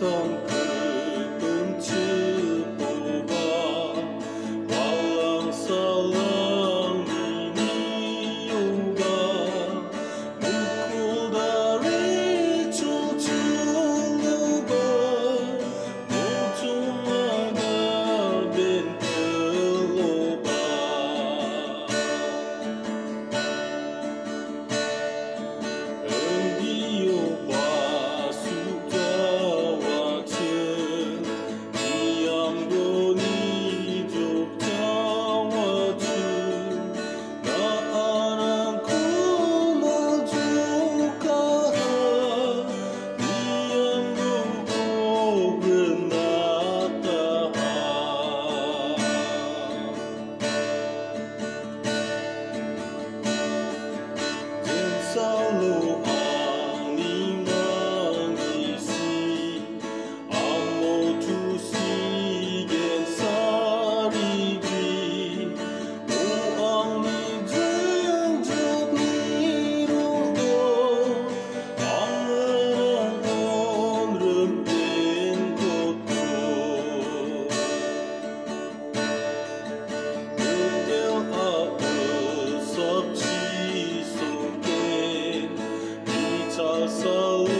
tom So.